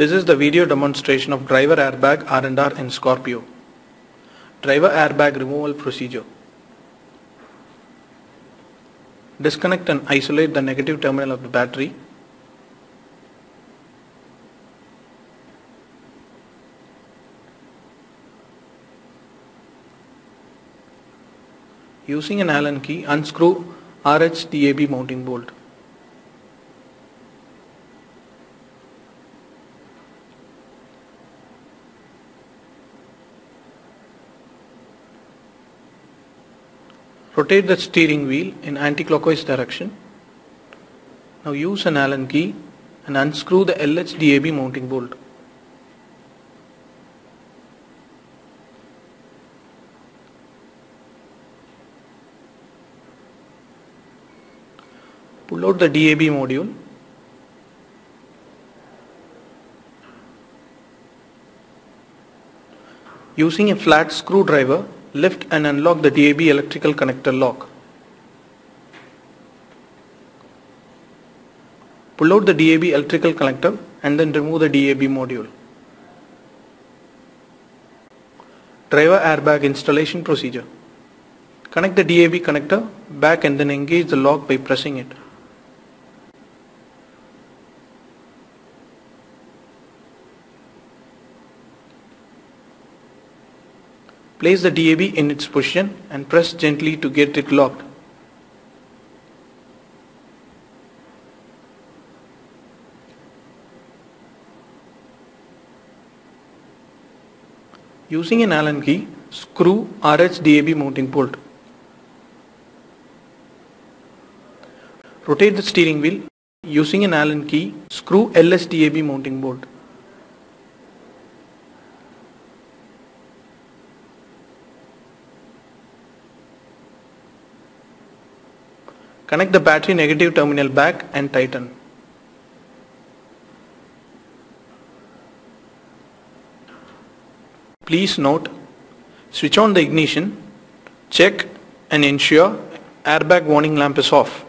This is the video demonstration of driver airbag R&R in Scorpio. Driver airbag removal procedure. Disconnect and isolate the negative terminal of the battery. Using an Allen key, unscrew RHDAB mounting bolt. Rotate the steering wheel in anti-clockwise direction. Now use an Allen key and unscrew the LHDAB mounting bolt. Pull out the DAB module. Using a flat screwdriver, lift and unlock the DAB electrical connector lock. Pull out the DAB electrical connector and then remove the DAB module. Driver airbag installation procedure. Connect the DAB connector back and then engage the lock by pressing it. Place the DAB in its position and press gently to get it locked. Using an Allen key, screw RH DAB mounting bolt. Rotate the steering wheel. Using an Allen key, screw LH DAB mounting bolt. Connect the battery negative terminal back and tighten. Please note, switch on the ignition, check and ensure airbag warning lamp is off.